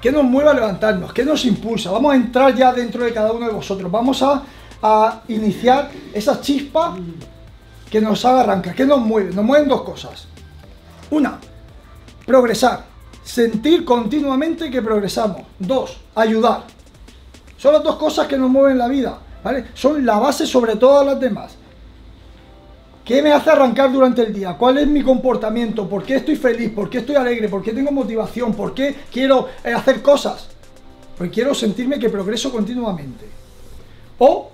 ¿Qué nos mueve a levantarnos? ¿Qué nos impulsa? Vamos a entrar ya dentro de cada uno de vosotros. Vamos a, a iniciar esa chispa que nos haga arrancar. ¿Qué nos mueve? Nos mueven dos cosas. Una, progresar. Sentir continuamente que progresamos. Dos, ayudar. Son las dos cosas que nos mueven la vida. ¿vale? Son la base sobre todas las demás. ¿Qué me hace arrancar durante el día? ¿Cuál es mi comportamiento? ¿Por qué estoy feliz? ¿Por qué estoy alegre? ¿Por qué tengo motivación? ¿Por qué quiero eh, hacer cosas? Porque quiero sentirme que progreso continuamente. O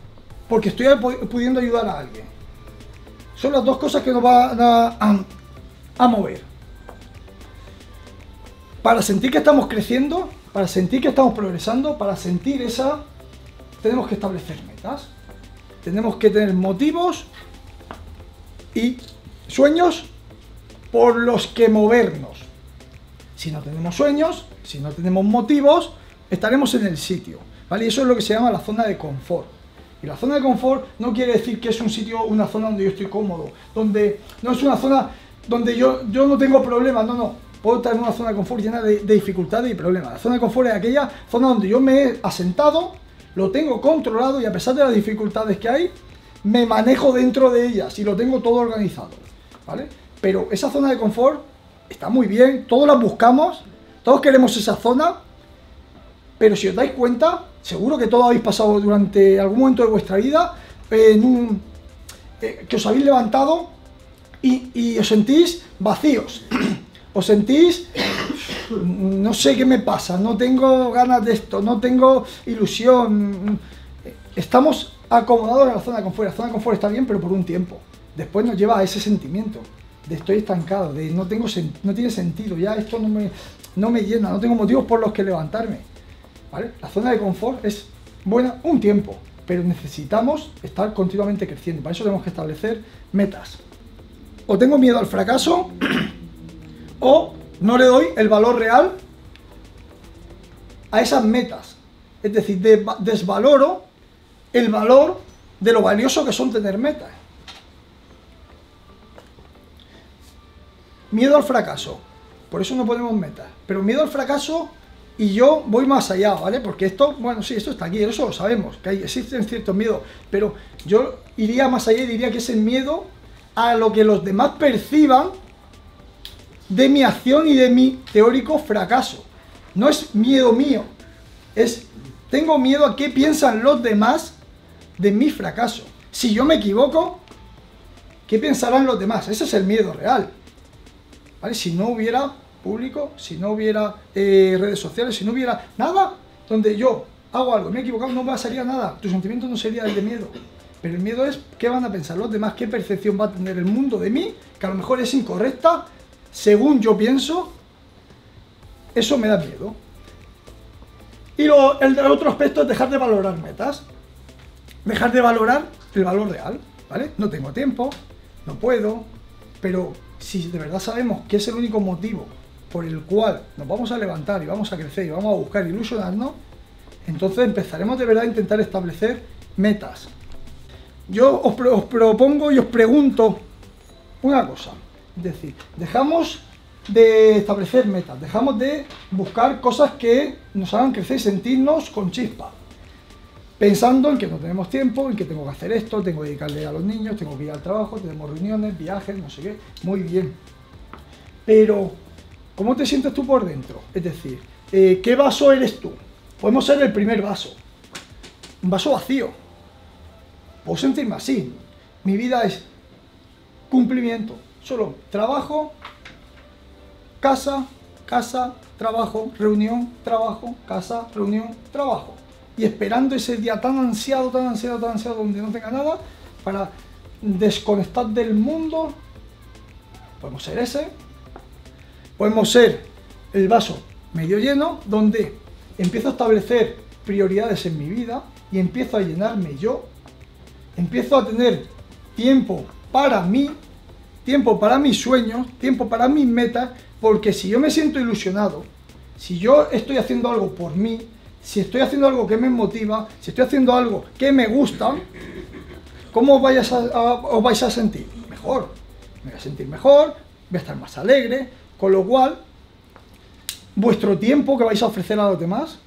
porque estoy pudiendo ayudar a alguien. Son las dos cosas que nos van a, a mover. Para sentir que estamos creciendo, para sentir que estamos progresando, para sentir esa, tenemos que establecer metas. Tenemos que tener motivos y sueños por los que movernos. Si no tenemos sueños, si no tenemos motivos, estaremos en el sitio. ¿vale? Eso es lo que se llama la zona de confort. Y la zona de confort no quiere decir que es un sitio, una zona donde yo estoy cómodo, donde no es una zona donde yo, yo no tengo problemas, no, no. Puedo estar en una zona de confort llena de, de dificultades y problemas. La zona de confort es aquella zona donde yo me he asentado, lo tengo controlado y a pesar de las dificultades que hay, me manejo dentro de ellas y lo tengo todo organizado, ¿vale? Pero esa zona de confort está muy bien, todos la buscamos, todos queremos esa zona, pero si os dais cuenta, seguro que todos habéis pasado durante algún momento de vuestra vida en un, eh, que os habéis levantado y, y os sentís vacíos, os sentís, no sé qué me pasa, no tengo ganas de esto, no tengo ilusión, estamos acomodados en la zona de confort. La zona de confort está bien, pero por un tiempo. Después nos lleva a ese sentimiento de estoy estancado, de no, tengo no tiene sentido, ya esto no me, no me llena, no tengo motivos por los que levantarme. La zona de confort es buena un tiempo, pero necesitamos estar continuamente creciendo. Para eso tenemos que establecer metas. O tengo miedo al fracaso, o no le doy el valor real a esas metas. Es decir, desvaloro el valor de lo valioso que son tener metas. Miedo al fracaso. Por eso no ponemos metas. Pero miedo al fracaso y yo voy más allá, ¿vale? Porque esto, bueno, sí, esto está aquí, eso lo sabemos, que existen ciertos miedos. Pero yo iría más allá y diría que es el miedo a lo que los demás perciban de mi acción y de mi teórico fracaso. No es miedo mío, es tengo miedo a qué piensan los demás de mi fracaso. Si yo me equivoco, ¿qué pensarán los demás? Ese es el miedo real. ¿Vale? Si no hubiera público, si no hubiera eh, redes sociales, si no hubiera nada donde yo hago algo, me he equivocado, no salir nada. Tu sentimiento no sería el de miedo. Pero el miedo es qué van a pensar los demás, qué percepción va a tener el mundo de mí, que a lo mejor es incorrecta, según yo pienso. Eso me da miedo. Y lo, el otro aspecto es dejar de valorar metas dejar de valorar el valor real, ¿vale? No tengo tiempo, no puedo, pero si de verdad sabemos que es el único motivo por el cual nos vamos a levantar y vamos a crecer y vamos a buscar ilusionarnos, entonces empezaremos de verdad a intentar establecer metas. Yo os, os propongo y os pregunto una cosa, es decir, dejamos de establecer metas, dejamos de buscar cosas que nos hagan crecer y sentirnos con chispa pensando en que no tenemos tiempo, en que tengo que hacer esto, tengo que dedicarle a los niños, tengo que ir al trabajo, tenemos reuniones, viajes, no sé qué, muy bien. Pero, ¿cómo te sientes tú por dentro? Es decir, eh, ¿qué vaso eres tú? Podemos ser el primer vaso, un vaso vacío. Puedo sentirme así. Mi vida es cumplimiento, solo trabajo, casa, casa, trabajo, reunión, trabajo, casa, reunión, trabajo y esperando ese día tan ansiado, tan ansiado, tan ansiado, donde no tenga nada, para desconectar del mundo. Podemos ser ese. Podemos ser el vaso medio lleno, donde empiezo a establecer prioridades en mi vida y empiezo a llenarme yo. Empiezo a tener tiempo para mí, tiempo para mis sueños, tiempo para mis metas, porque si yo me siento ilusionado, si yo estoy haciendo algo por mí, si estoy haciendo algo que me motiva, si estoy haciendo algo que me gusta, ¿cómo os vais a, sentir? Mejor. Me voy a sentir mejor, voy a estar más alegre, con lo cual vuestro tiempo que vais a ofrecer a los demás,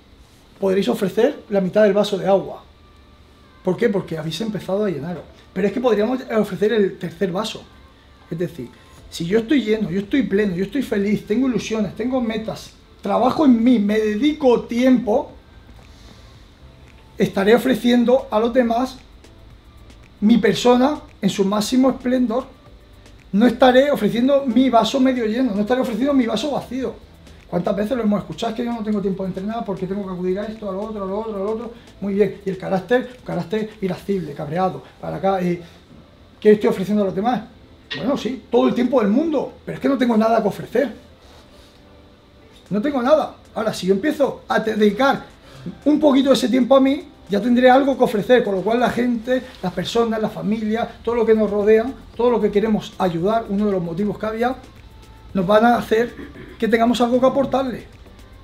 podréis ofrecer la mitad del vaso de agua. ¿Por qué? Porque habéis empezado a llenaros. Pero es que podríamos ofrecer el tercer vaso. Es decir, si yo estoy lleno, yo estoy pleno, yo estoy feliz, tengo ilusiones, tengo metas, trabajo en mí, me dedico tiempo, estaré ofreciendo a los demás mi persona en su máximo esplendor. No estaré ofreciendo mi vaso medio lleno, no estaré ofreciendo mi vaso vacío. ¿Cuántas veces lo hemos escuchado? Es que yo no tengo tiempo de entrenar porque tengo que acudir a esto, a lo otro, a lo otro, a lo otro. Muy bien. Y el carácter, carácter irascible, cabreado, para acá. Eh, ¿Qué estoy ofreciendo a los demás? Bueno, sí, todo el tiempo del mundo, pero es que no tengo nada que ofrecer. No tengo nada. Ahora, si yo empiezo a dedicar un poquito de ese tiempo a mí, ya tendré algo que ofrecer, con lo cual la gente, las personas, la familia, todo lo que nos rodea, todo lo que queremos ayudar, uno de los motivos que había, nos van a hacer que tengamos algo que aportarle.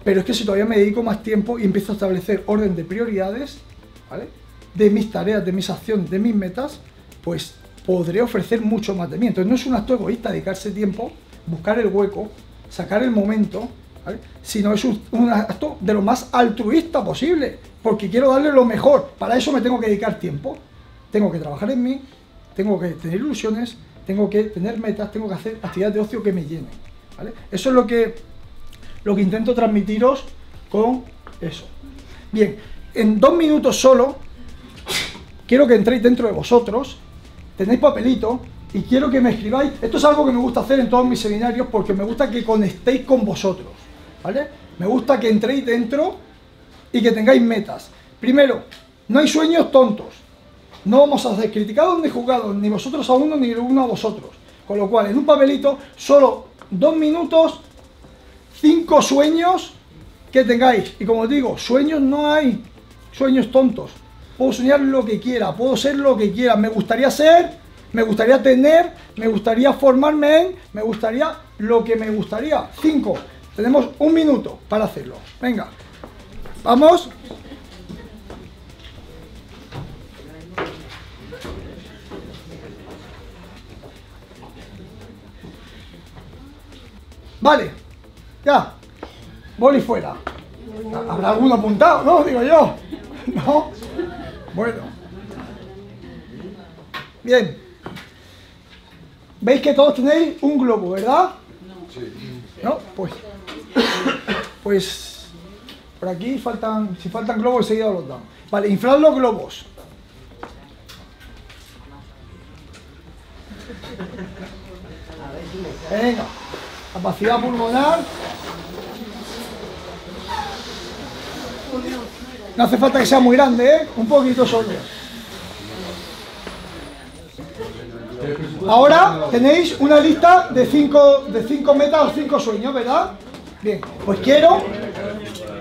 Pero es que si todavía me dedico más tiempo y empiezo a establecer orden de prioridades. De mis tareas, de mis acciones, de mis metas, pues podré ofrecer mucho más de mí. Entonces no es un acto egoísta dedicarse tiempo, buscar el hueco, sacar el momento, sino es un, acto de lo más altruista posible, porque quiero darle lo mejor. Para eso me tengo que dedicar tiempo. Tengo que trabajar en mí, tengo que tener ilusiones, tengo que tener metas, tengo que hacer actividades de ocio que me llenen. Eso es lo que, lo que intento transmitiros con eso. Bien, en dos minutos solo, quiero que entréis dentro de vosotros, tenéis papelito y quiero que me escribáis. Esto es algo que me gusta hacer en todos mis seminarios porque me gusta que conectéis con vosotros. Me gusta que entréis dentro y que tengáis metas. Primero, no hay sueños tontos. No vamos a hacer criticados ni juzgados, ni vosotros a uno ni uno a vosotros. Con lo cual, en un papelito, solo dos minutos, cinco sueños que tengáis. Y como os digo, sueños no hay, sueños tontos. Puedo soñar lo que quiera, puedo ser lo que quiera. Me gustaría ser, me gustaría tener, me gustaría formarme en, me gustaría lo que me gustaría. Cinco. Tenemos un minuto para hacerlo. Venga. Vamos. Vale, ya. Boli fuera. Habrá alguno apuntado, ¿no? Digo yo. ¿No? Bueno. Bien. ¿Veis que todos tenéis un globo, verdad? ¿No? Pues. Pues. Por aquí faltan. Si faltan globos, enseguida los damos. Vale, inflad los globos. Venga. Capacidad pulmonar. No hace falta que sea muy grande, ¿eh? Un poquito solo. Ahora tenéis una lista de cinco, de cinco metas o cinco sueños, ¿verdad? Bien, pues quiero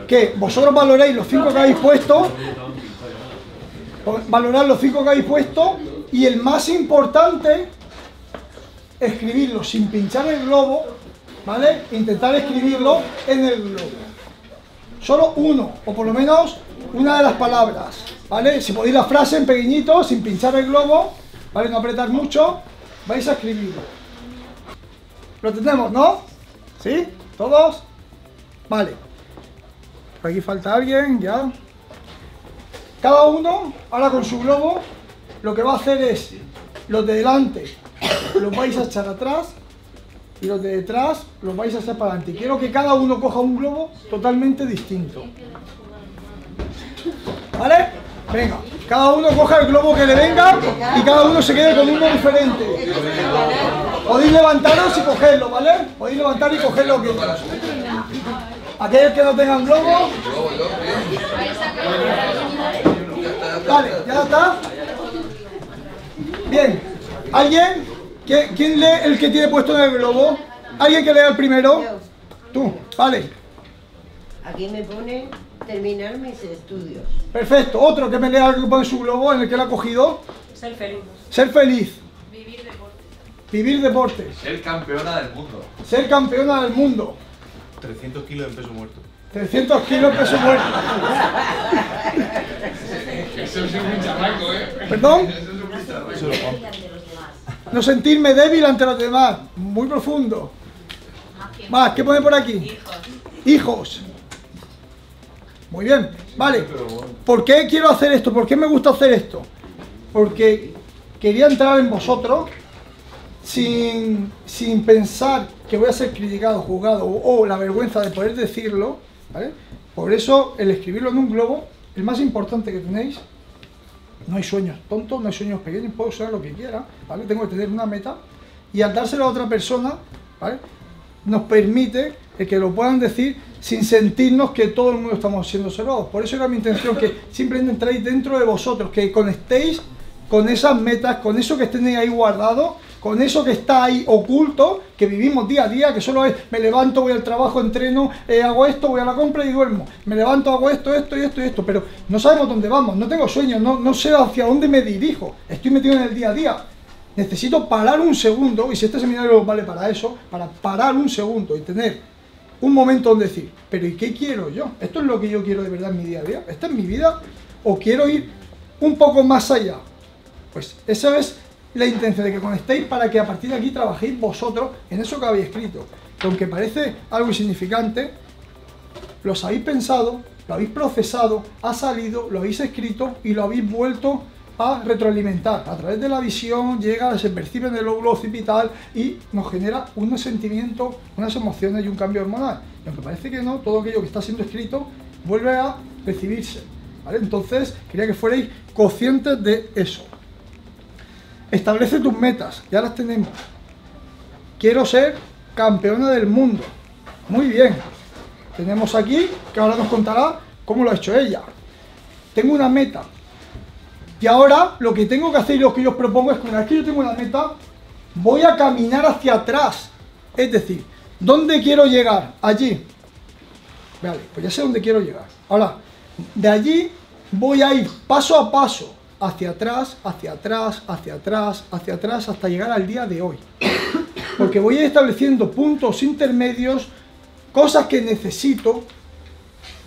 que vosotros valoréis los cinco que habéis puesto, valorar los cinco que habéis puesto y el más importante, escribirlo sin pinchar el globo, ¿vale? Intentar escribirlo en el globo. Solo uno, o por lo menos una de las palabras, ¿vale? Si podéis la frase en pequeñito, sin pinchar el globo, ¿vale? No apretar mucho, vais a escribirlo. Lo tenemos, ¿no? ¿Sí? ¿Todos? Vale. Aquí falta alguien, ya. Cada uno, ahora con su globo, lo que va a hacer es, los de delante los vais a echar atrás y los de detrás los vais a echar para adelante. Quiero que cada uno coja un globo totalmente distinto. ¿Vale? Venga, cada uno coja el globo que le venga y cada uno se quede con uno diferente. Podéis levantaros y cogerlo, ¿vale? Podéis levantar y cogerlo que Aquellos que no tengan globo. Vale, ya está. Bien. ¿Alguien? ¿Quién lee el que tiene puesto en el globo? ¿Alguien que lea el primero? Tú, vale. Aquí me pone terminar mis estudios. Perfecto. Otro que me lea el que pone su globo en el que lo ha cogido. Ser feliz. Ser feliz. Vivir deporte. Vivir deportes. Ser campeona del mundo. Ser campeona del mundo. 300 kilos en peso muerto. 300 kilos en peso muerto. Eso es un chamaco, ¿eh? ¿Perdón? Eso es un chamaco. No sentirme débil ante los demás. Muy profundo. Más, ¿qué pone por aquí? Hijos. hijos. Muy bien, vale. ¿Por qué quiero hacer esto? ¿Por qué me gusta hacer esto? Porque quería entrar en vosotros sin, sin pensar que voy a ser criticado, juzgado o, la vergüenza de poder decirlo. Por eso el escribirlo en un globo, el más importante que tenéis, no hay sueños tontos, no hay sueños pequeños, puedo ser lo que quiera, ¿vale? Tengo que tener una meta y al dárselo a otra persona, ¿vale? Nos permite que lo puedan decir sin sentirnos que todo el mundo estamos siendo observados. Por eso era mi intención que simplemente entréis dentro de vosotros, que conectéis con esas metas, con eso que tenéis ahí guardado, con eso que está ahí oculto, que vivimos día a día, que solo es me levanto, voy al trabajo, entreno, eh, hago esto, voy a la compra y duermo. Me levanto, hago esto, esto y esto y esto, pero no sabemos dónde vamos, no tengo sueños, no, no sé hacia dónde me dirijo, estoy metido en el día a día. Necesito parar un segundo, y si este seminario vale para eso, para parar un segundo y tener un momento donde decir, pero ¿y qué quiero yo? ¿Esto es lo que yo quiero de verdad en mi día a día? ¿Esta es mi vida? ¿O quiero ir un poco más allá? Pues esa es la intención de que conectéis para que a partir de aquí trabajéis vosotros en eso que habéis escrito. Que aunque parece algo insignificante, los habéis pensado, lo habéis procesado, ha salido, lo habéis escrito y lo habéis vuelto a retroalimentar. A través de la visión llega, se percibe en el lóbulo occipital y nos genera unos sentimientos, unas emociones y un cambio hormonal. Y aunque parece que no, todo aquello que está siendo escrito vuelve a percibirse. ¿vale? Entonces, quería que fuerais conscientes de eso. Establece tus metas, ya las tenemos. Quiero ser campeona del mundo. Muy bien. Tenemos aquí, que ahora nos contará cómo lo ha hecho ella. Tengo una meta. Y ahora lo que tengo que hacer y lo que yo os propongo es que una vez que yo tengo una meta, voy a caminar hacia atrás. Es decir, ¿dónde quiero llegar? Allí. Vale, pues ya sé dónde quiero llegar. Ahora, de allí voy a ir paso a paso hacia atrás, hacia atrás, hacia atrás, hacia atrás, hasta llegar al día de hoy. Porque voy estableciendo puntos intermedios, cosas que necesito,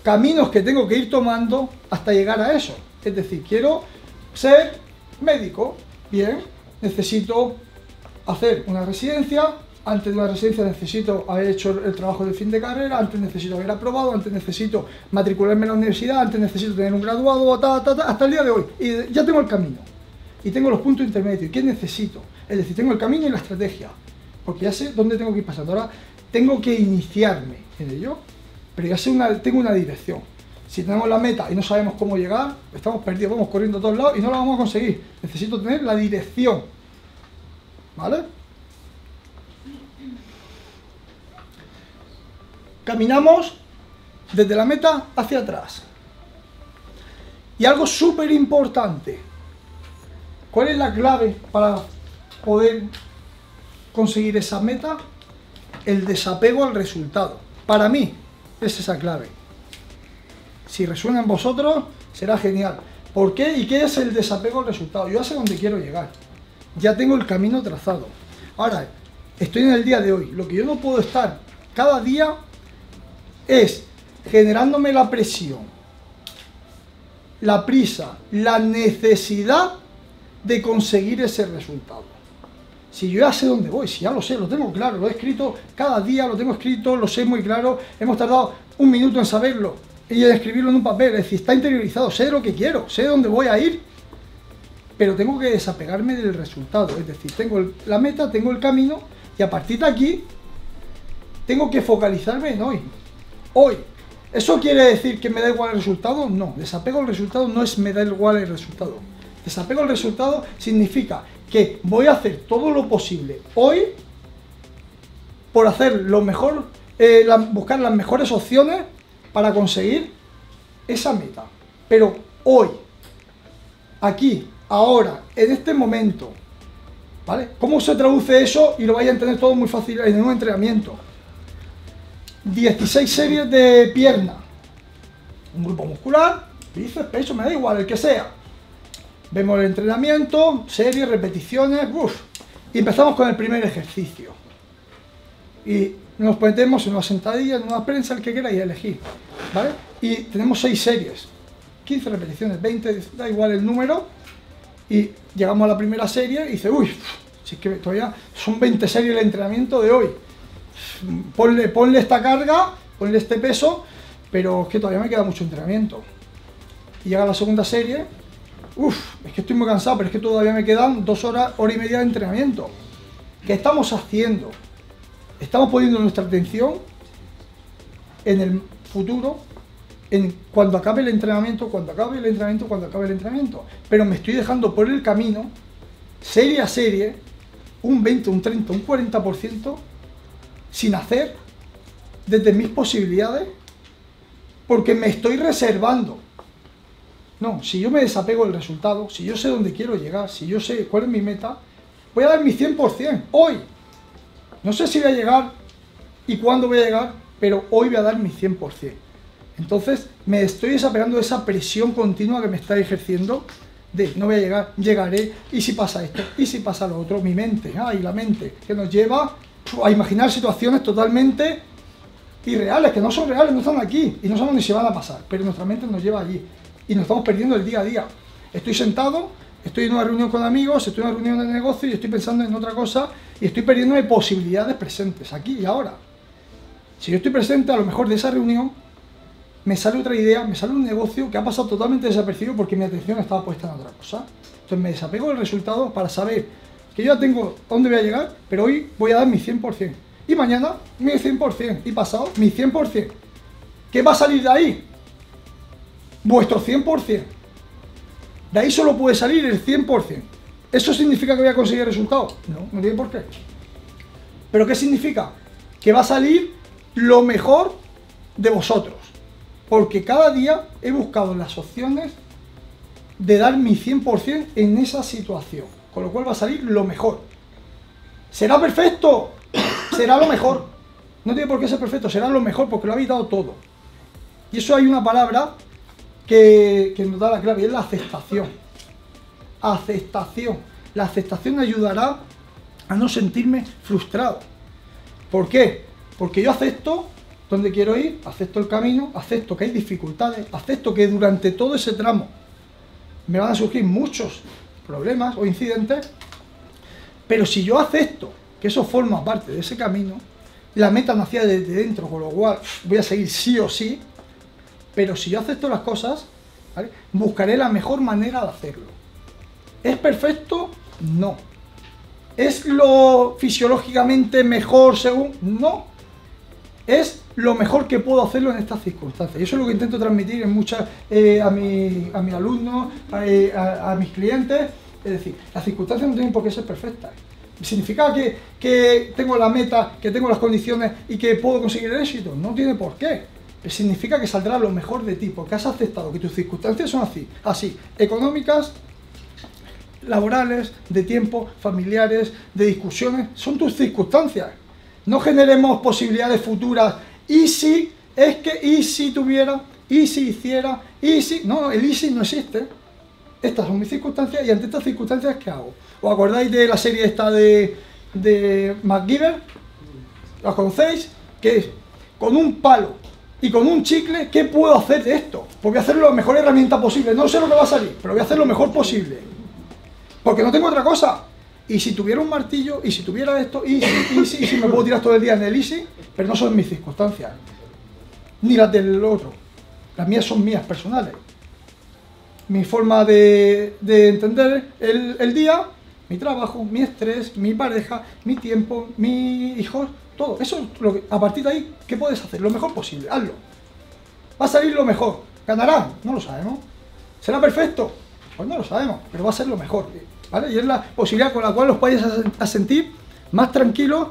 caminos que tengo que ir tomando hasta llegar a eso. Es decir, quiero ser médico, bien, necesito hacer una residencia, antes de una residencia necesito haber hecho el trabajo de fin de carrera, antes necesito haber aprobado, antes necesito matricularme en la universidad, antes necesito tener un graduado, ta, ta, ta, hasta el día de hoy. Y ya tengo el camino. Y tengo los puntos intermedios. ¿Y qué necesito? Es decir, tengo el camino y la estrategia. Porque ya sé dónde tengo que ir pasando. Ahora tengo que iniciarme en ello, pero ya sé una, tengo una dirección. Si tenemos la meta y no sabemos cómo llegar, estamos perdidos, vamos corriendo a todos lados y no la vamos a conseguir. Necesito tener la dirección. ¿Vale? Caminamos desde la meta hacia atrás. Y algo súper importante. ¿Cuál es la clave para poder conseguir esa meta? El desapego al resultado. Para mí es esa clave. Si resuena en vosotros, será genial. ¿Por qué? ¿Y qué es el desapego al resultado? Yo ya sé dónde quiero llegar. Ya tengo el camino trazado. Ahora, estoy en el día de hoy. Lo que yo no puedo estar cada día es generándome la presión, la prisa, la necesidad de conseguir ese resultado. Si yo ya sé dónde voy, si ya lo sé, lo tengo claro, lo he escrito cada día, lo tengo escrito, lo sé muy claro, hemos tardado un minuto en saberlo y en escribirlo en un papel, es decir, está interiorizado, sé lo que quiero, sé dónde voy a ir, pero tengo que desapegarme del resultado, es decir, tengo la meta, tengo el camino y a partir de aquí tengo que focalizarme en hoy, hoy. ¿Eso quiere decir que me da igual el resultado? No, desapego al resultado no es me da igual el resultado. Desapego al resultado significa que voy a hacer todo lo posible hoy por hacer lo mejor, eh, buscar las mejores opciones para conseguir esa meta. Pero hoy, aquí, ahora, en este momento, ¿vale? ¿Cómo se traduce eso? Y lo vais a entender todo muy fácil en un entrenamiento. 16 series de pierna. Un grupo muscular, bíceps, pecho, me da igual, el que sea. Vemos el entrenamiento, series, repeticiones, uff. Y empezamos con el primer ejercicio. Y nos ponemos en una sentadilla, en una prensa, el que queráis elegir. ¿Vale? Y tenemos 6 series. 15 repeticiones, 20, da igual el número. Y llegamos a la primera serie y dice, uy, si es que todavía son 20 series el entrenamiento de hoy ponle, ponle esta carga ponerle este peso, pero es que todavía me queda mucho entrenamiento. Y llega la segunda serie, uff, es que estoy muy cansado, pero es que todavía me quedan dos horas, hora y media de entrenamiento. ¿Qué estamos haciendo? Estamos poniendo nuestra atención en el futuro, en cuando acabe el entrenamiento, cuando acabe el entrenamiento, cuando acabe el entrenamiento. Pero me estoy dejando por el camino, serie a serie, un 20, un 30, un 40% sin hacer desde mis posibilidades, porque me estoy reservando. No, si yo me desapego del resultado, si yo sé dónde quiero llegar, si yo sé cuál es mi meta, voy a dar mi 100% hoy. No sé si voy a llegar y cuándo voy a llegar, pero hoy voy a dar mi 100%. Entonces me estoy desapegando de esa presión continua que me está ejerciendo de no voy a llegar, llegaré, y si pasa esto, y si pasa lo otro, mi mente, ay, la mente, que nos lleva a imaginar situaciones totalmente irreales, que no son reales, no están aquí, y no sabemos ni si van a pasar, pero nuestra mente nos lleva allí, y nos estamos perdiendo el día a día. Estoy sentado, estoy en una reunión con amigos, estoy en una reunión de negocio y estoy pensando en otra cosa, y estoy perdiendo posibilidades presentes, aquí y ahora. Si yo estoy presente, a lo mejor de esa reunión, me sale otra idea, me sale un negocio que ha pasado totalmente desapercibido porque mi atención estaba puesta en otra cosa. Entonces me desapego del resultado para saber que yo ya tengo dónde voy a llegar, pero hoy voy a dar mi 100%. Y mañana mi 100%. Y pasado mi 100%. ¿Qué va a salir de ahí? Vuestro 100%. De ahí solo puede salir el 100%. ¿Eso significa que voy a conseguir resultados? No, no tiene por qué. ¿Pero qué significa? Que va a salir lo mejor de vosotros porque cada día he buscado las opciones de dar mi 100% en esa situación, con lo cual va a salir lo mejor. ¿Será perfecto? Será lo mejor. No tiene por qué ser perfecto, será lo mejor porque lo ha evitado todo. Y eso hay una palabra que, que nos da la clave, y es la aceptación. Aceptación. La aceptación me ayudará a no sentirme frustrado. ¿Por qué? Porque yo acepto dónde quiero ir, acepto el camino, acepto que hay dificultades, acepto que durante todo ese tramo me van a surgir muchos problemas o incidentes, pero si yo acepto que eso forma parte de ese camino, la meta nacía desde dentro, con lo cual voy a seguir sí o sí, pero si yo acepto las cosas, buscaré la mejor manera de hacerlo. ¿Es perfecto? No. ¿Es lo fisiológicamente mejor según? No. Es lo mejor que puedo hacerlo en estas circunstancias. Y eso es lo que intento transmitir en muchas, eh, a, mi, a mis alumnos, eh, a, mis clientes. Es decir, las circunstancias no tienen por qué ser perfectas. ¿Significa que, que, tengo la meta, que tengo las condiciones y que puedo conseguir el éxito? No tiene por qué. Significa que saldrá lo mejor de ti, porque has aceptado que tus circunstancias son así, así, económicas, laborales, de tiempo, familiares, de discusiones, son tus circunstancias. No generemos posibilidades futuras y si, es que y si tuviera, y si hiciera, y si... No, el y si no existe. Estas son mis circunstancias y ante estas circunstancias, ¿qué hago? ¿Os acordáis de la serie esta de, de MacGyver? ¿La conocéis? Que es con un palo y con un chicle, ¿qué puedo hacer de esto? Pues voy a hacer la mejor herramienta posible. No sé lo que va a salir, pero voy a hacer lo mejor posible. Porque no tengo otra cosa. Y si tuviera un martillo, y si tuviera esto, y si, y si, y si me puedo tirar todo el día en el easy, pero no son mis circunstancias, ni las del otro. Las mías son mías personales. Mi forma de, entender el, día, mi trabajo, mi estrés, mi pareja, mi tiempo, mis hijos, todo. Eso lo que, a partir de ahí, ¿qué puedes hacer? Lo mejor posible, hazlo. Va a salir lo mejor. ¿Ganará? No lo sabemos. ¿Será perfecto? Pues no lo sabemos, pero va a ser lo mejor. Y es la posibilidad con la cual os vais a, sentir más tranquilos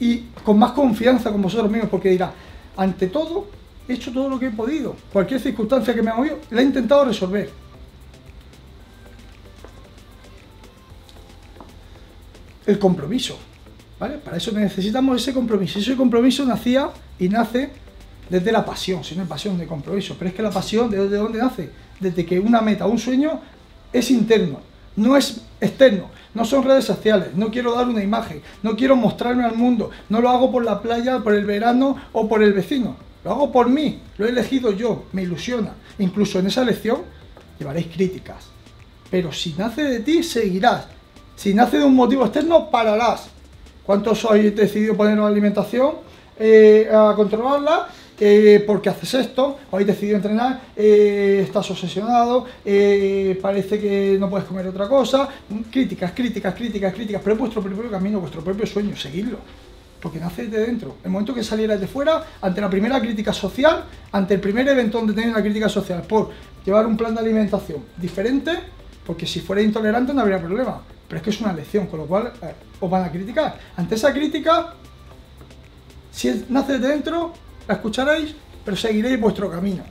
y con más confianza con vosotros mismos, porque dirá, ante todo, he hecho todo lo que he podido. Cualquier circunstancia que me ha movido, la he intentado resolver. El compromiso. ¿vale? Para eso necesitamos ese compromiso. Ese compromiso nacía y nace desde la pasión, si no es pasión de compromiso. Pero es que la pasión, ¿de dónde nace? Desde que una meta, un sueño es interno no es externo, no son redes sociales, no quiero dar una imagen, no quiero mostrarme al mundo, no lo hago por la playa, por el verano o por el vecino, lo hago por mí, lo he elegido yo, me ilusiona. Incluso en esa elección llevaréis críticas, pero si nace de ti, seguirás. Si nace de un motivo externo, pararás. ¿Cuántos habéis decidido poner una alimentación eh, a controlarla eh, ¿por haces esto? ¿O habéis decidido entrenar? Eh, ¿Estás obsesionado? Eh, ¿Parece que no puedes comer otra cosa? Críticas, críticas, críticas, críticas, pero es vuestro propio camino, vuestro propio sueño, seguidlo. Porque nace de dentro. El momento que salieras de fuera, ante la primera crítica social, ante el primer evento donde tenéis una crítica social por llevar un plan de alimentación diferente, porque si fuera intolerante no habría problema. Pero es que es una lección, con lo cual eh, os van a criticar. Ante esa crítica, si nace de dentro, la escucharéis, pero seguiréis vuestro camino.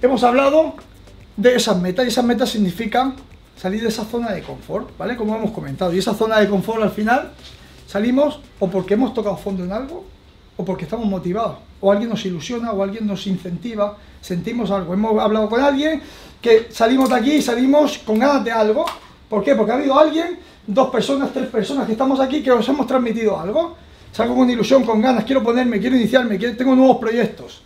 Hemos hablado de esas metas y esas metas significan salir de esa zona de confort, ¿vale? Como hemos comentado. Y esa zona de confort al final salimos o porque hemos tocado fondo en algo o porque estamos motivados, o alguien nos ilusiona, o alguien nos incentiva, sentimos algo. Hemos hablado con alguien que salimos de aquí y salimos con ganas de algo. ¿Por qué? Porque ha habido alguien, dos personas, tres personas que estamos aquí que os hemos transmitido algo. Salgo con ilusión, con ganas, quiero ponerme, quiero iniciarme, quiero- tengo nuevos proyectos.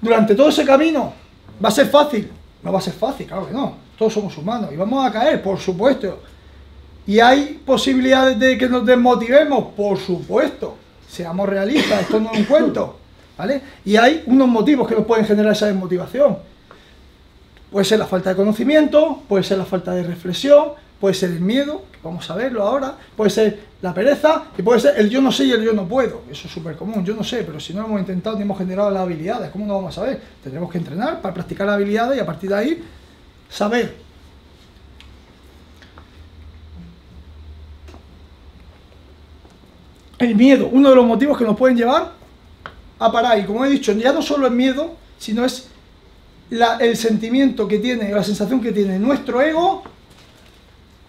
Durante todo ese camino, ¿va a ser fácil? No va a ser fácil, claro que no. Todos somos humanos y vamos a caer, por supuesto. ¿Y hay posibilidades de que nos desmotivemos? Por supuesto. Seamos realistas, esto no es un cuento. ¿Vale? Y hay unos motivos que nos pueden generar esa desmotivación. Puede ser la falta de conocimiento, puede ser la falta de reflexión, puede ser el miedo, vamos a verlo ahora, puede ser la pereza y puede ser el yo no sé y el yo no puedo. Eso es súper común, yo no sé, pero si no hemos intentado ni hemos generado las habilidades, ¿cómo no vamos a saber? Tendremos que entrenar para practicar las habilidades y a partir de ahí saber. El miedo, uno de los motivos que nos pueden llevar a parar. Y como he dicho, ya no solo es miedo, sino es el sentimiento que tiene, la sensación que tiene nuestro ego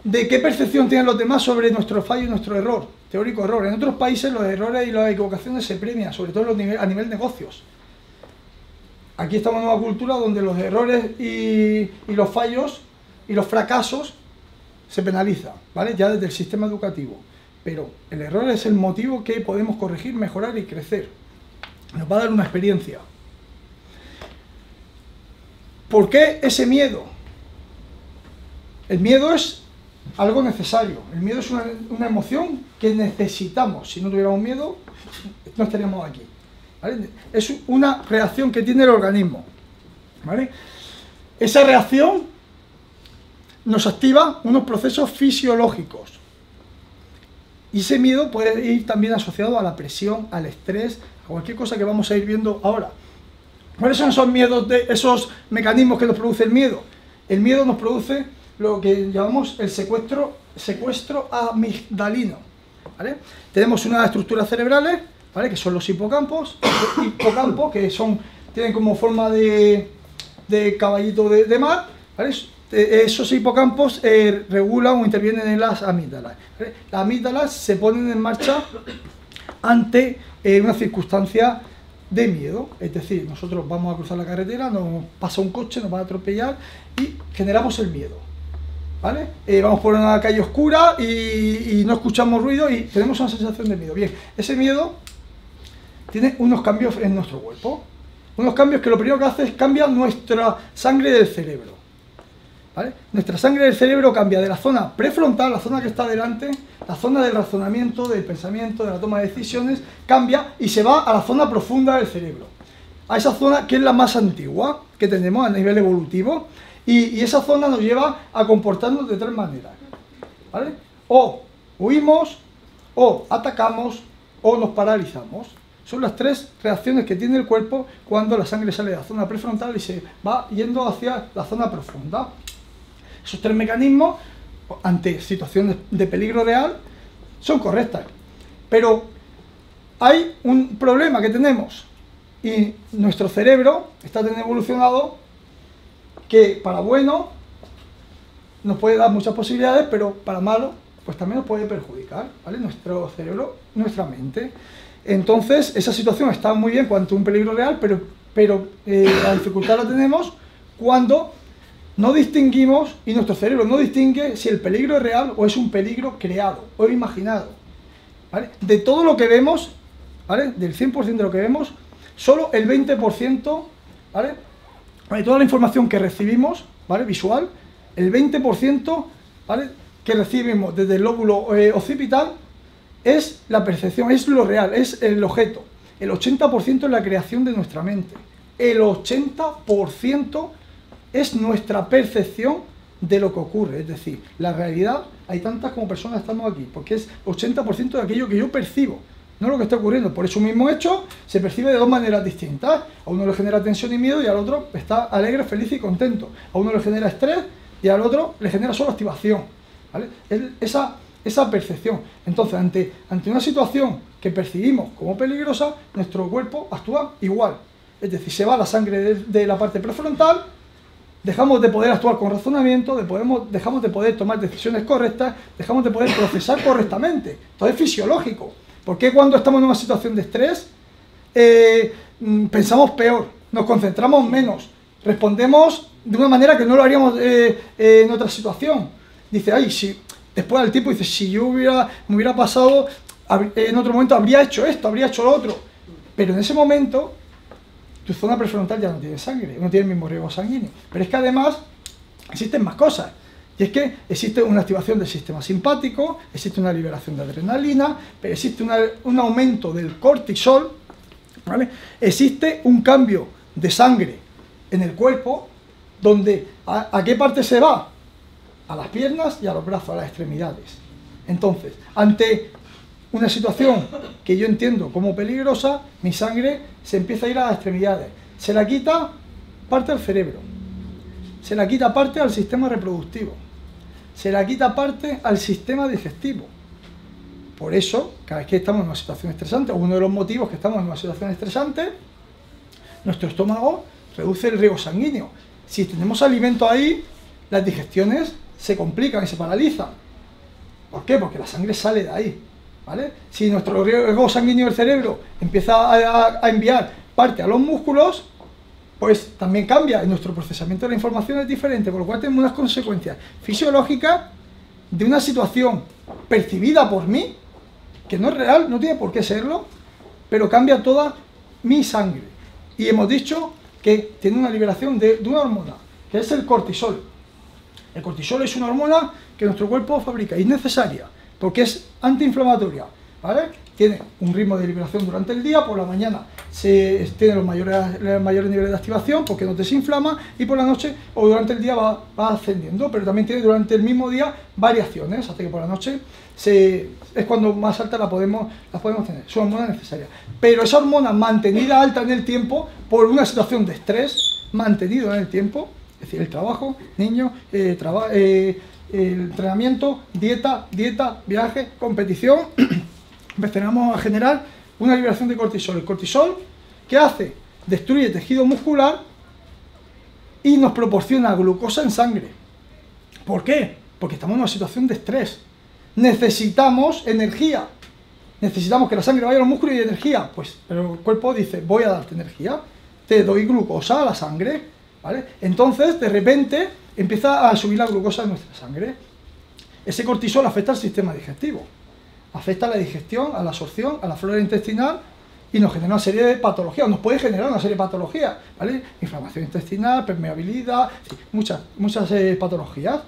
de qué percepción tienen los demás sobre nuestro fallo y nuestro error, teórico error. En otros países los errores y las equivocaciones se premian, sobre todo a nivel negocios. Aquí estamos en una cultura donde los errores y, y los fallos y los fracasos se penalizan, ¿vale? Ya desde el sistema educativo. Pero el error es el motivo que podemos corregir, mejorar y crecer. Nos va a dar una experiencia. ¿Por qué ese miedo? El miedo es algo necesario. El miedo es una, emoción que necesitamos. Si no tuviéramos miedo, no estaríamos aquí. Es una reacción que tiene el organismo. ¿vale? Esa reacción nos activa unos procesos fisiológicos. Y ese miedo puede ir también asociado a la presión, al estrés, a cualquier cosa que vamos a ir viendo ahora. ¿Cuáles son esos miedos, de, esos mecanismos que nos produce el miedo? El miedo nos produce lo que llamamos el secuestro, secuestro amigdalino. ¿vale? Tenemos unas estructuras cerebrales, que son los hipocampos, que son, tienen como forma de, de caballito de, mar, esos hipocampos eh, regulan o intervienen en las amígdalas. Las amígdalas se ponen en marcha ante eh, una circunstancia de miedo, es decir, nosotros vamos a cruzar la carretera, nos pasa un coche, nos va a atropellar y generamos el miedo. ¿Vale? Eh, vamos por una calle oscura y, y no escuchamos ruido y tenemos una sensación de miedo. Bien, ese miedo tiene unos cambios en nuestro cuerpo. Unos cambios que lo primero que hace es cambiar nuestra sangre del cerebro. Nuestra sangre del cerebro cambia de la zona prefrontal, la zona que está delante, la zona del razonamiento, del pensamiento, de la toma de decisiones, cambia y se va a la zona profunda del cerebro. A esa zona que es la más antigua que tenemos a nivel evolutivo y, y esa zona nos lleva a comportarnos de tres maneras. ¿Vale? O huimos, o atacamos, o nos paralizamos. Son las tres reacciones que tiene el cuerpo cuando la sangre sale de la zona prefrontal y se va yendo hacia la zona profunda. Esos tres mecanismos, ante situaciones de peligro real, son correctas. Pero hay un problema que tenemos y nuestro cerebro está tan evolucionado que para bueno nos puede dar muchas posibilidades, pero para malo pues también nos puede perjudicar, ¿vale? Nuestro cerebro, nuestra mente. Entonces, esa situación está muy bien cuando un peligro real, pero, pero eh, la dificultad la tenemos cuando no distinguimos y nuestro cerebro no distingue si el peligro es real o es un peligro creado o imaginado. De todo lo que vemos, ¿vale? del 100% de lo que vemos, solo el 20%, ¿vale? de toda la información que recibimos, ¿vale? visual, el 20% ¿vale? que recibimos desde el lóbulo eh, occipital es la percepción, es lo real, es el objeto. El 80% es la creación de nuestra mente. El 80% es nuestra percepción de lo que ocurre. Es decir, la realidad, hay tantas como personas estamos aquí, porque es 80% de aquello que yo percibo, no lo que está ocurriendo. Por eso mismo hecho se percibe de dos maneras distintas. A uno le genera tensión y miedo y al otro está alegre, feliz y contento. A uno le genera estrés y al otro le genera solo activación. esa, percepción. Entonces, ante, una situación que percibimos como peligrosa, nuestro cuerpo actúa igual. Es decir, se va la sangre de la parte prefrontal, dejamos de poder actuar con razonamiento, de podemos, dejamos de poder tomar decisiones correctas, dejamos de poder procesar correctamente. Todo es fisiológico. ¿Por qué cuando estamos en una situación de estrés eh, mm, pensamos peor, nos concentramos menos, respondemos de una manera que no lo haríamos eh, eh, en otra situación? Dice, ay, si después al tipo dice, si yo hubiera, me hubiera pasado, en otro momento habría hecho esto, habría hecho lo otro. Pero en ese momento, tu zona prefrontal ya no tiene sangre, no tiene el mismo riesgo sanguíneo. Pero es que además existen más cosas. Y es que existe una activación del sistema simpático, existe una liberación de adrenalina, pero existe un aumento del cortisol, ¿vale? existe un cambio de sangre en el cuerpo, donde a, qué parte se va? A las piernas y a los brazos, a las extremidades. Entonces, ante una situación que yo entiendo como peligrosa, mi sangre se empieza a ir a las extremidades. Se la quita parte al cerebro, se la quita parte al sistema reproductivo, se la quita parte al sistema digestivo. Por eso, cada vez que estamos en una situación estresante, o uno de los motivos que estamos en una situación estresante, nuestro estómago reduce el riego sanguíneo. Si tenemos alimento ahí, las digestiones se complican y se paralizan. ¿Por qué? Porque la sangre sale de ahí. ¿Vale? Si nuestro riego sanguíneo del cerebro empieza a, enviar parte a los músculos, pues también cambia nuestro procesamiento de la información es diferente, con lo cual tenemos unas consecuencias fisiológicas de una situación percibida por mí, que no es real, no tiene por qué serlo, pero cambia toda mi sangre. Y hemos dicho que tiene una liberación de, de una hormona, que es el cortisol. El cortisol es una hormona que nuestro cuerpo fabrica y es necesaria, porque es antiinflamatoria, ¿vale? tiene un ritmo de liberación durante el día, por la mañana se tiene los mayores, mayores niveles de activación porque no desinflama y por la noche o durante el día va, ascendiendo, pero también tiene durante el mismo día variaciones, hasta que por la noche se, es cuando más alta la podemos, la podemos tener, una hormona necesaria. Pero esa hormona mantenida alta en el tiempo por una situación de estrés, mantenido en el tiempo, es decir, el trabajo, niños, eh, eh, entrenamiento, dieta, dieta, viaje, competición, empezamos a generar una liberación de cortisol. El cortisol, ¿qué hace? Destruye tejido muscular y nos proporciona glucosa en sangre. ¿Por qué? Porque estamos en una situación de estrés. Necesitamos energía. Necesitamos que la sangre vaya a los músculos y energía. Pues el cuerpo dice, voy a darte energía. Te doy glucosa a la sangre. ¿vale? Entonces, de repente, empieza a subir la glucosa en nuestra sangre. Ese cortisol afecta al sistema digestivo afecta a la digestión, a la absorción, a la flora intestinal y nos genera una serie de patologías, nos puede generar una serie de patologías. Inflamación intestinal, permeabilidad, muchas, muchas eh, patologías.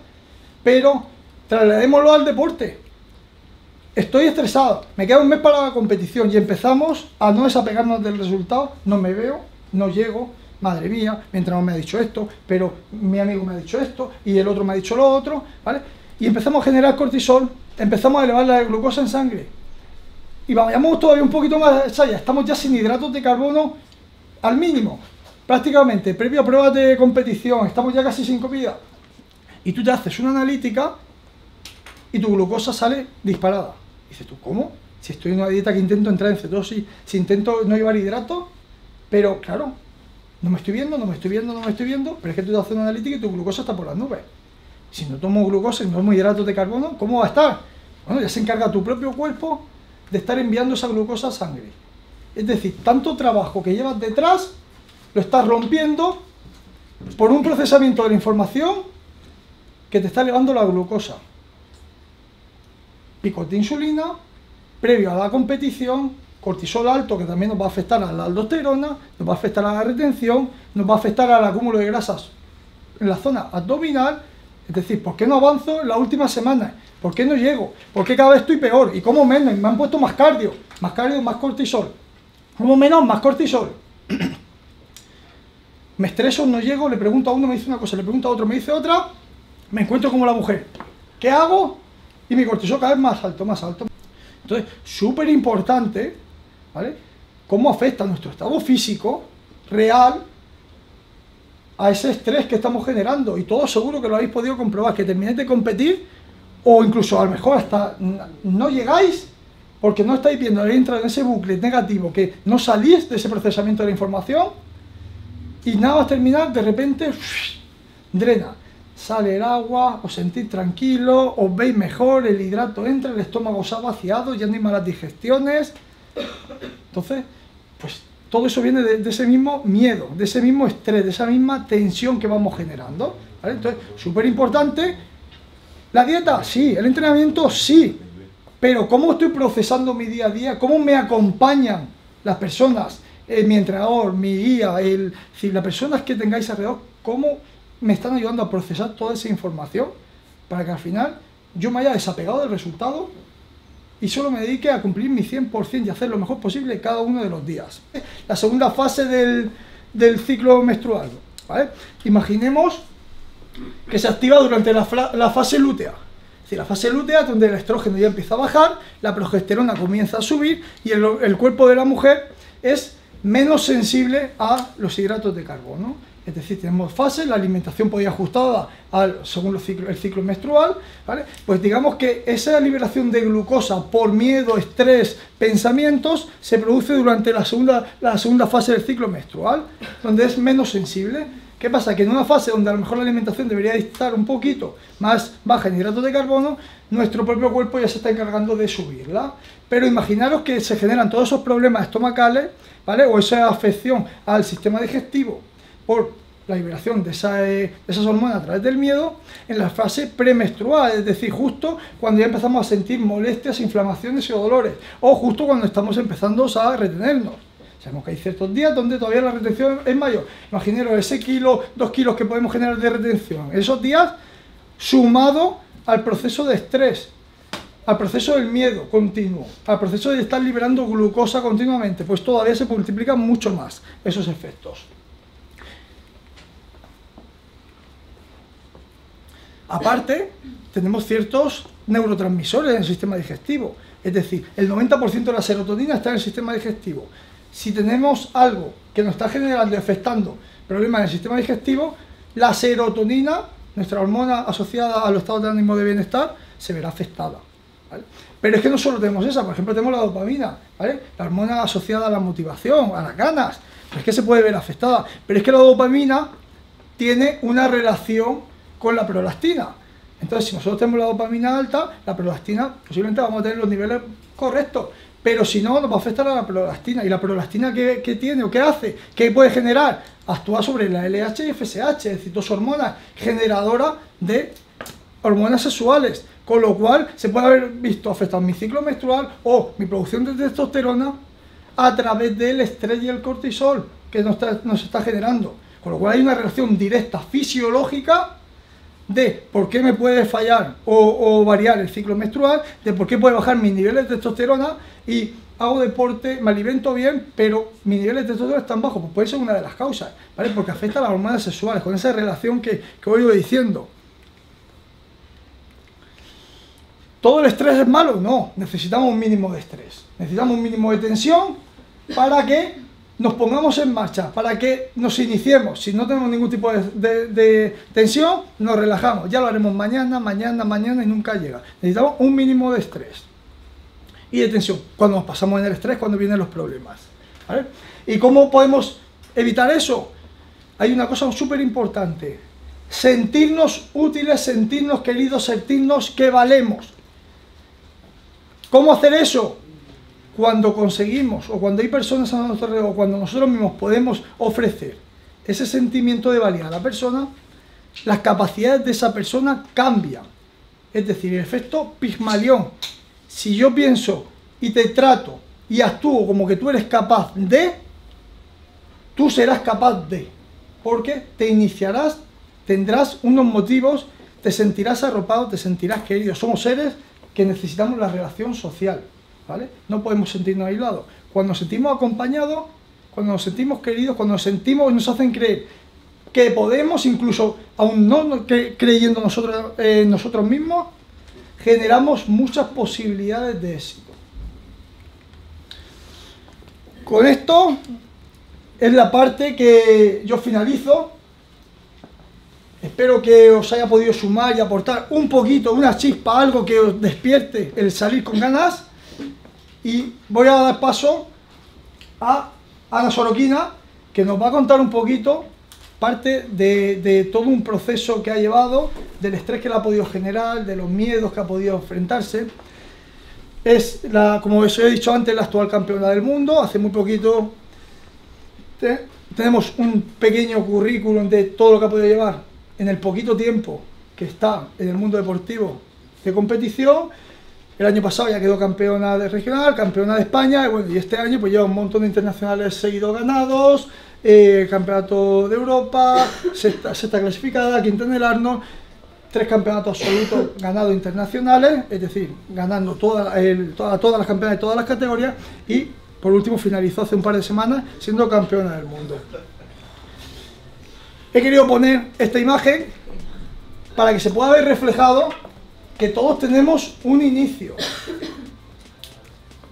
Pero trasladémoslo al deporte. Estoy estresado, me queda un mes para la competición y empezamos a no desapegarnos del resultado, no me veo, no llego, madre mía, mi entrenador me ha dicho esto, pero mi amigo me ha dicho esto y el otro me ha dicho lo otro, ¿vale? Y empezamos a generar cortisol empezamos a elevar la glucosa en sangre. Y vayamos todavía un poquito más allá, estamos ya sin hidratos de carbono al mínimo, prácticamente, previo a pruebas de competición, estamos ya casi sin comida. Y tú te haces una analítica y tu glucosa sale disparada. dices tú, ¿cómo? Si estoy en una dieta que intento entrar en cetosis, si intento no llevar hidratos, pero claro, no me estoy viendo, no me estoy viendo, no me estoy viendo, pero es que tú haces una analítica y tu glucosa está por las nubes. Si no tomo glucosa y no tomo hidratos de carbono, ¿cómo va a estar? Bueno, ya se encarga tu propio cuerpo de estar enviando esa glucosa a sangre. Es decir, tanto trabajo que llevas detrás lo estás rompiendo por un procesamiento de la información que te está elevando la glucosa. Picos de insulina, previo a la competición, cortisol alto que también nos va a afectar a la aldosterona, nos va a afectar a la retención, nos va a afectar al acúmulo de grasas en la zona abdominal Es decir, ¿por qué no avanzo en la última semana? ¿Por qué no llego? ¿Por qué cada vez estoy peor? ¿Y cómo menos? Me han puesto más cardio, más cardio, más cortisol. ¿Cómo menos? Más cortisol. me estreso, no llego, le pregunto a uno, me dice una cosa, le pregunto a otro, me dice otra, me encuentro como la mujer. ¿Qué hago? Y mi cortisol cada vez más alto, más alto. Entonces, súper importante, ¿vale? Cómo afecta nuestro estado físico real a ese estrés que estamos generando. Y todo seguro que lo habéis podido comprobar, que terminéis de competir o incluso a lo mejor hasta no llegáis porque no estáis viendo, habéis entrado en ese bucle negativo, que no salís de ese procesamiento de la información y nada más terminar, de repente drena. Sale el agua, os sentís tranquilo, os veis mejor, el hidrato entra, el estómago se ha vaciado, ya no hay malas digestiones. Entonces, pues todo eso viene de, ese mismo miedo, de ese mismo estrés, de esa misma tensión que vamos generando. Entonces, súper importante. La dieta, sí. El entrenamiento, sí. Pero cómo estoy procesando mi día a día, cómo me acompañan las personas, eh, mi entrenador, mi guía, el, si las personas que tengáis alrededor, cómo me están ayudando a procesar toda esa información para que al final yo me haya desapegado del resultado y solo me dedique a cumplir mi 100% y hacer lo mejor posible cada uno de los días. La segunda fase del, del ciclo menstrual. ¿vale? Imaginemos que se activa durante la, la fase lútea. Es decir, la fase lútea donde el estrógeno ya empieza a bajar, la progesterona comienza a subir y el, el cuerpo de la mujer es menos sensible a los hidratos de carbono. Es decir, tenemos fases, la alimentación ir ajustada al, según el ciclo, menstrual, ¿vale? Pues digamos que esa liberación de glucosa por miedo, estrés, pensamientos, se produce durante la segunda, la segunda fase del ciclo menstrual, donde es menos sensible. ¿Qué pasa? Que en una fase donde a lo mejor la alimentación debería estar un poquito más baja en hidratos de carbono, nuestro propio cuerpo ya se está encargando de subirla. Pero imaginaros que se generan todos esos problemas estomacales, ¿vale? O esa afección al sistema digestivo por la liberación de, eh, esas hormonas a través del miedo en la fase premenstrual, es decir, justo cuando ya empezamos a sentir molestias, inflamaciones y dolores, o justo cuando estamos empezando a retenernos. Sabemos que hay ciertos días donde todavía la retención es mayor. Imaginaros ese kilo, dos kilos que podemos generar de retención. Esos días sumado al proceso de estrés, al proceso del miedo continuo, al proceso de estar liberando glucosa continuamente, pues todavía se multiplican mucho más esos efectos. Aparte, tenemos ciertos neurotransmisores en el sistema digestivo. Es decir, el 90% de la serotonina está en el sistema digestivo. Si tenemos algo que nos está generando y afectando problemas en el sistema digestivo, la serotonina, nuestra hormona asociada a los estados de ánimo de bienestar, se verá afectada. Pero es que no solo tenemos esa, por ejemplo, tenemos la dopamina, la hormona asociada a la motivación, a las ganas, es que se puede ver afectada. Pero es que la dopamina tiene una relación con la prolastina. Entonces, si nosotros tenemos la dopamina alta, la prolastina posiblemente vamos a tener los niveles correctos. Pero si no, nos va a afectar a la prolastina. ¿Y la prolastina qué, tiene o qué hace? ¿Qué puede generar? Actúa sobre la LH y FSH, es decir, dos hormonas generadoras de hormonas sexuales. Con lo cual, se puede haber visto afectado mi ciclo menstrual o mi producción de testosterona a través del estrés y el cortisol que nos está, nos está generando. Con lo cual hay una relación directa fisiológica de por qué me puede fallar o, variar el ciclo menstrual, de por qué puede bajar mis niveles de testosterona y hago deporte, me alimento bien, pero mis niveles de testosterona están bajos. Pues puede ser una de las causas, ¿vale? Porque afecta a las hormonas sexuales, con esa relación que, que os diciendo. ¿Todo el estrés es malo? No, necesitamos un mínimo de estrés. Necesitamos un mínimo de tensión para que nos pongamos en marcha, para que nos iniciemos. Si no tenemos ningún tipo de, tensión, nos relajamos. Ya lo haremos mañana, mañana, mañana y nunca llega. Necesitamos un mínimo de estrés y de tensión. Cuando nos pasamos en el estrés, cuando vienen los problemas. ¿Y cómo podemos evitar eso? Hay una cosa súper importante. Sentirnos útiles, sentirnos queridos, sentirnos que valemos. ¿Cómo hacer eso? Cuando conseguimos o cuando hay personas a nuestro alrededor, cuando nosotros mismos podemos ofrecer ese sentimiento de valía a la persona, las capacidades de esa persona cambian. Es decir, el efecto Pigmalión. Si yo pienso y te trato y actúo como que tú eres capaz de, tú serás capaz de. Porque te iniciarás, tendrás unos motivos, te sentirás arropado, te sentirás querido. Somos seres que necesitamos la relación social, ¿vale? No podemos sentirnos aislados. Cuando nos sentimos acompañados, cuando nos sentimos queridos, cuando nos sentimos, nos hacen creer que podemos, incluso aún no creyendo nosotros, eh, nosotros mismos, generamos muchas posibilidades de éxito. Con esto es la parte que yo finalizo. Espero que os haya podido sumar y aportar un poquito, una chispa, algo que os despierte el salir con ganas. Y voy a dar paso a Ana Soroquina, que nos va a contar un poquito parte de, todo un proceso que ha llevado, del estrés que le ha podido generar, de los miedos que ha podido enfrentarse. Es, la, como os he dicho antes, la actual campeona del mundo. Hace muy poquito tenemos un pequeño currículum de todo lo que ha podido llevar en el poquito tiempo que está en el mundo deportivo de competición. El año pasado ya quedó campeona de regional, campeona de España, y, bueno, y este año pues lleva un montón de internacionales seguidos ganados, eh, campeonato de Europa, sexta, clasificada, quinta en el Arno, tres campeonatos absolutos ganados internacionales, es decir, ganando toda, todas las campeonas de todas las categorías y por último finalizó hace un par de semanas siendo campeona del mundo. He querido poner esta imagen para que se pueda ver reflejado que todos tenemos un inicio.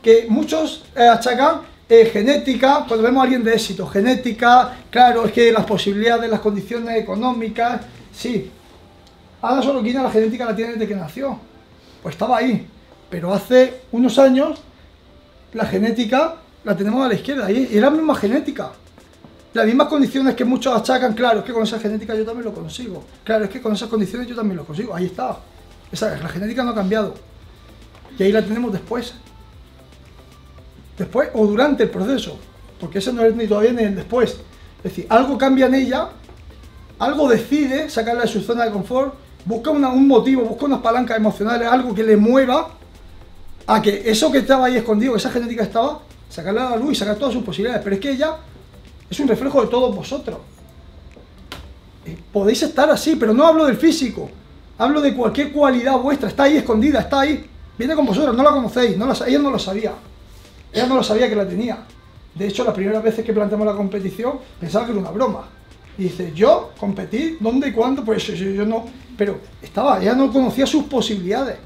Que muchos eh, achacan eh, genética, cuando vemos a alguien de éxito, genética, claro, es que las posibilidades, las condiciones económicas, sí, Ana Soroquina la genética la tiene desde que nació. Pues estaba ahí. Pero hace unos años la genética la tenemos a la izquierda y es la misma genética. Las mismas condiciones que muchos achacan, claro, es que con esa genética yo también lo consigo. Claro, es que con esas condiciones yo también lo consigo. Ahí está. Esa, la genética no ha cambiado. Y ahí la tenemos después. Después o durante el proceso. Porque ese no es ni todavía ni el después. Es decir, algo cambia en ella, algo decide sacarla de su zona de confort busca un motivo, busca unas palancas emocionales, algo que le mueva a que eso que estaba ahí escondido, que esa genética estaba, sacarla a la luz y sacar todas sus posibilidades. Pero es que ella es un reflejo de todos vosotros. Eh, podéis estar así, pero no hablo del físico. Hablo de cualquier cualidad vuestra. Está ahí escondida, está ahí. Viene con vosotros, no la conocéis. No ella no lo sabía. Ella no lo sabía que la tenía. De hecho, las primeras veces que planteamos la competición, pensaba que era una broma. Y dice, yo competir, ¿dónde y cuándo? Pues yo, yo no. Pero estaba, ella no conocía sus posibilidades.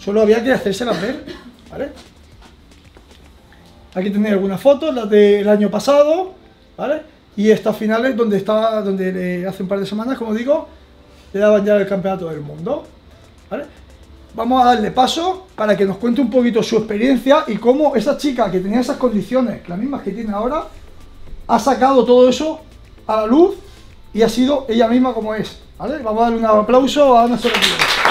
Solo había que hacérselas ver. ¿Vale? Aquí tenéis algunas fotos, las del año pasado, ¿vale? Y estas finales donde estaba, donde hace un par de semanas, como digo, le daban ya el campeonato del mundo. ¿Vale? Vamos a darle paso para que nos cuente un poquito su experiencia y cómo esa chica que tenía esas condiciones, las mismas que tiene ahora, ha sacado todo eso a la luz y ha sido ella misma como es. ¿vale? Vamos a darle un aplauso a Ana Sorrentino.